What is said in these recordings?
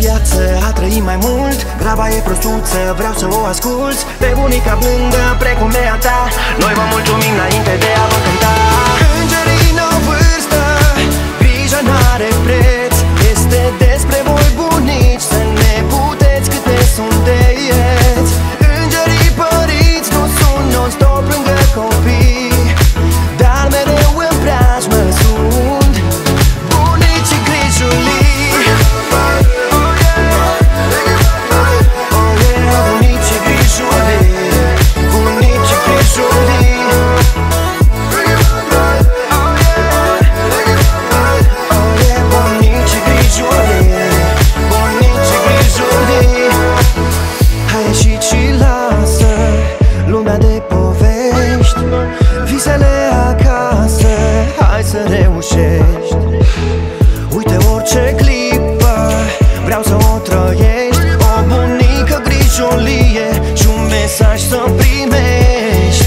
viață A trăi mai mult. Graba e prostuță, vreau să o ascult. Pe bunica blândă, precum mea ta. Noi vă mulțumim înainte de a vă cânta. Reușești. Uite orice clipă, vreau să o trăiești. O bunică grijolie și un mesaj să primești.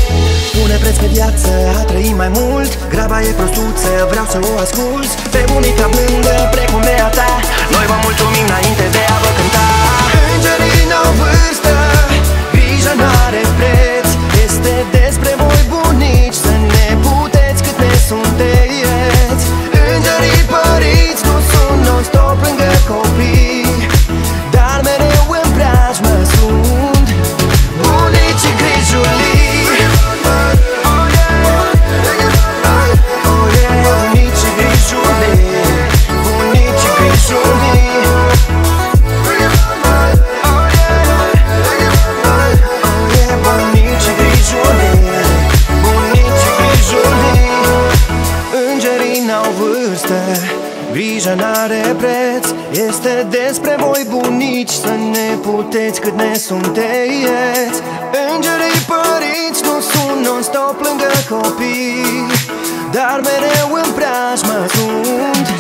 Pune preț pe viață, a trăi mai mult. Graba e prostuță, vreau să o asculți Pe bunica blândă, precum mea ta. Noi vă mulțumim Grija n-are preț Este despre voi bunici Să ne puteți cât ne sunteți. Îngerii părinți nu sunt non-stop lângă copii Dar mereu în preajmă sunt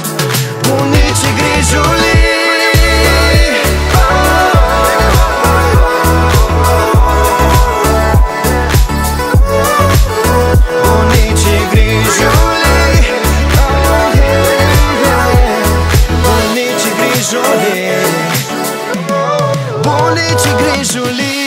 Bune și grijulii